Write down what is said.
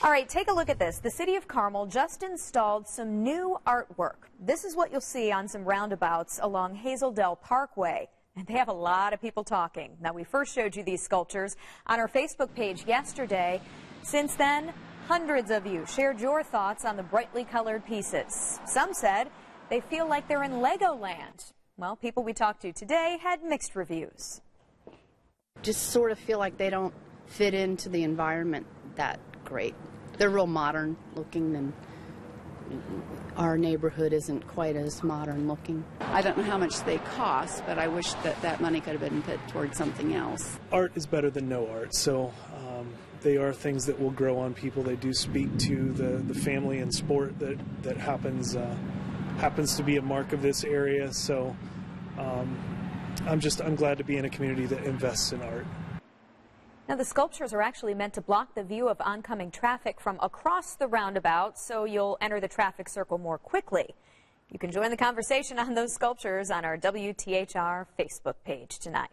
All right, take a look at this. The city of Carmel just installed some new artwork. This is what you'll see on some roundabouts along Hazel Dell Parkway. And they have a lot of people talking. Now, we first showed you these sculptures on our Facebook page yesterday. Since then, hundreds of you shared your thoughts on the brightly colored pieces. Some said they feel like they're in Legoland. Well, people we talked to today had mixed reviews. Just sort of feel like they don't fit into the environment that great. They're real modern looking and our neighborhood isn't quite as modern looking. I don't know how much they cost, but I wish that that money could have been put towards something else. Art is better than no art, so um, they are things that will grow on people. They do speak to the, the family and sport that that happens uh, happens to be a mark of this area. So um, I'm just I'm glad to be in a community that invests in art. Now, the sculptures are actually meant to block the view of oncoming traffic from across the roundabout, so you'll enter the traffic circle more quickly. You can join the conversation on those sculptures on our WTHR Facebook page tonight.